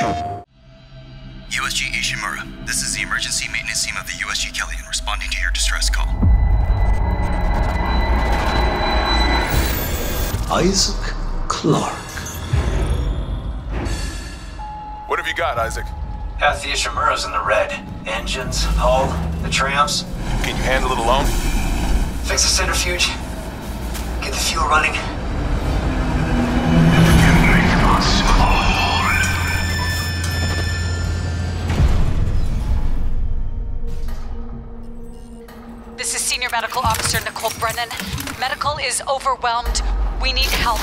USG Ishimura, this is the emergency maintenance team of the USG Kellion responding to your distress call. Isaac Clarke. What have you got, Isaac? Half the Ishimura's in the red. Engines, hull, the trams. Can you handle it alone? Fix the centrifuge. Get the fuel running. This is Senior Medical Officer Nicole Brennan. Medical is overwhelmed. We need help.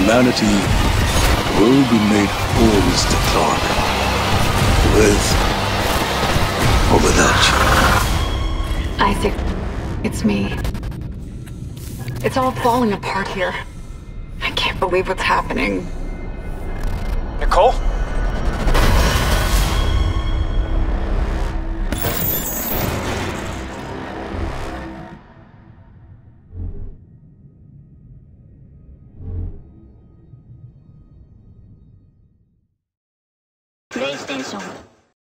Humanity will be made whole, Mr. Clarke. With or without you. Isaac, it's me. It's all falling apart here. I can't believe what's happening. Nicole? でし。